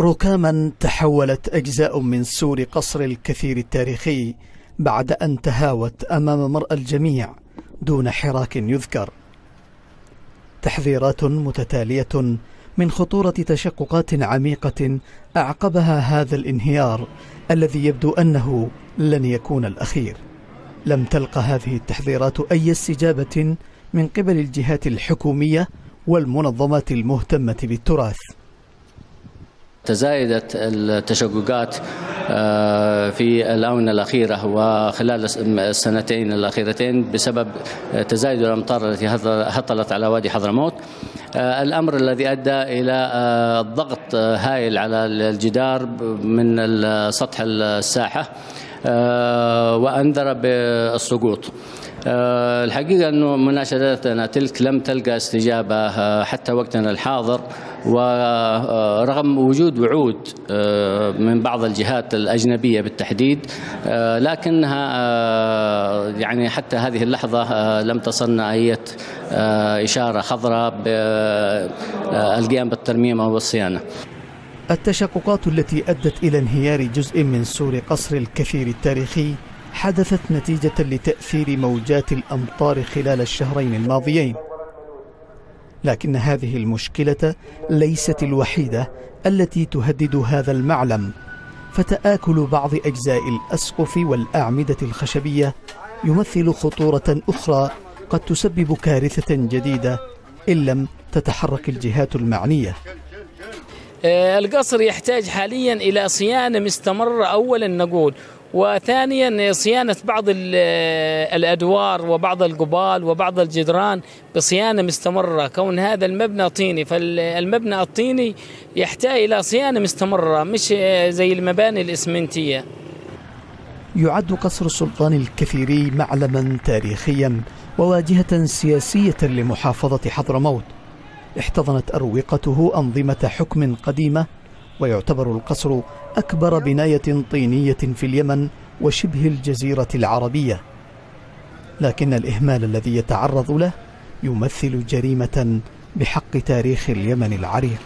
ركاما تحولت أجزاء من سور قصر الكثير التاريخي بعد أن تهاوت أمام مرأى الجميع دون حراك يذكر. تحذيرات متتالية من خطورة تشققات عميقة أعقبها هذا الانهيار الذي يبدو أنه لن يكون الأخير. لم تلقى هذه التحذيرات أي استجابة من قبل الجهات الحكومية والمنظمات المهتمة بالتراث. تزايدت التشققات آه، في الآونة الأخيرة وخلال السنتين الأخيرتين بسبب تزايد الأمطار التي هطلت على وادي حضرموت. آه، الأمر الذي أدى إلى آه، ضغط هائل على الجدار من سطح الساحة وأنذر بالسقوط. الحقيقة أنه مناشدتنا تلك لم تلقى استجابة آه، حتى وقتنا الحاضر. ورغم وجود وعود آه، من بعض الجهات الأجنبية بالتحديد لكنها يعني حتى هذه اللحظة لم تصلنا أي إشارة خضراء بالقيام بالترميم أو بالصيانة التشققات التي أدت إلى انهيار جزء من سور قصر الكثير التاريخي حدثت نتيجة لتأثير موجات الأمطار خلال الشهرين الماضيين. لكن هذه المشكلة ليست الوحيدة التي تهدد هذا المعلم فتآكل بعض أجزاء الأسقف والأعمدة الخشبية يمثل خطورة أخرى قد تسبب كارثة جديدة إن لم تتحرك الجهات المعنية. آه، القصر يحتاج حاليا إلى صيانة مستمرة. أولا نقول وثانيا صيانة بعض الأدوار وبعض القبال وبعض الجدران بصيانة مستمرة كون هذا المبنى طيني. فالمبنى الطيني يحتاج إلى صيانة مستمرة مش زي المباني الإسمنتية. يعد قصر السلطان الكثيري معلما تاريخيا وواجهة سياسية لمحافظة حضرموت. احتضنت أروقته أنظمة حكم قديمة ويعتبر القصر أكبر بناية طينية في اليمن وشبه الجزيرة العربية. لكن الإهمال الذي يتعرض له يمثل جريمة بحق تاريخ اليمن العريق.